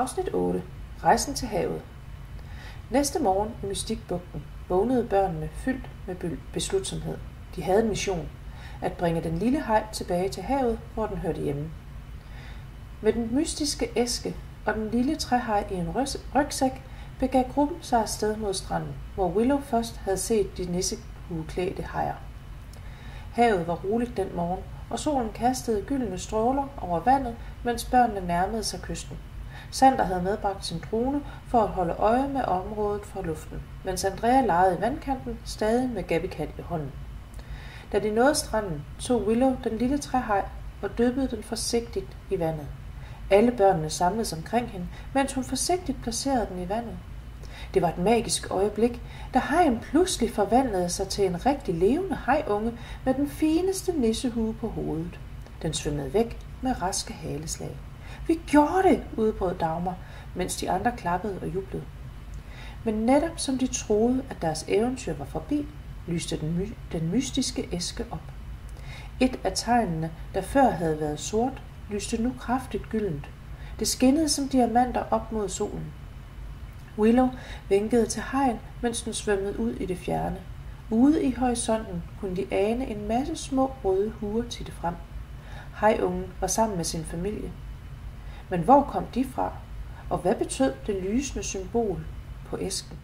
Afsnit 8. Rejsen til havet. Næste morgen i Mystikbugten vågnede børnene fyldt med beslutsomhed. De havde en mission. At bringe den lille haj tilbage til havet, hvor den hørte hjemme. Med den mystiske æske og den lille træhaj i en rygsæk begav gruppen sig afsted mod stranden, hvor Willow først havde set de nissehueklædte hajer. Havet var roligt den morgen, og solen kastede gyldne stråler over vandet, mens børnene nærmede sig kysten. Sander havde medbragt sin drone for at holde øje med området fra luften, mens Andrea legede i vandkanten, stadig med Gabikat i hånden. Da de nåede stranden, tog Willow den lille træhaj og dyppede den forsigtigt i vandet. Alle børnene samledes omkring hende, mens hun forsigtigt placerede den i vandet. Det var et magisk øjeblik, da hajen pludselig forvandlede sig til en rigtig levende hajunge med den fineste nissehue på hovedet. Den svømmede væk med raske haleslag. Vi gjorde det, udbrød Dagmar, mens de andre klappede og jublede. Men netop som de troede, at deres eventyr var forbi, lyste den, my- den mystiske æske op. Et af tegnene, der før havde været sort, lyste nu kraftigt gyldent. Det skinnede som diamanter op mod solen. Willow vinkede til hegn, mens den svømmede ud i det fjerne. Ude i horisonten kunne de ane en masse små røde huer titte frem. Hejungen var sammen med sin familie. Men hvor kom de fra? Og hvad betød det lysende symbol på æsken?